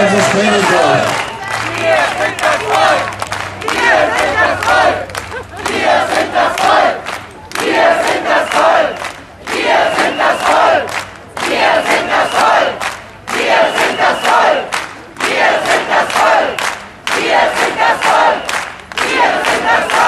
als es bringen soll. Wir sind das Volk! Wir sind das Volk! Wir sind das Volk! Wir sind das Volk! Wir sind das Volk! Wir sind das Volk! Wir sind das Volk! Wir sind das Volk! Wir sind das Volk! Wir sind das Volk!